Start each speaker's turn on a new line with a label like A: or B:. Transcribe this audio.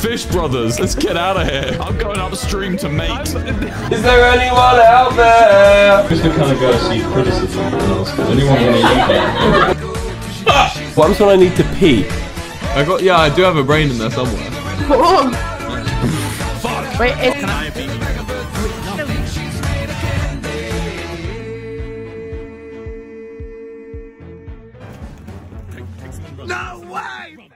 A: fish brothers. Let's get out of here. I'm going upstream to mate.
B: Is there anyone out there?
C: I'm just the kind of guy who criticism anyone want to eat that?
B: What when I need to pee?
D: I got, yeah, I do have a brain in there somewhere. Fuck.
E: Wait, can I be? No way!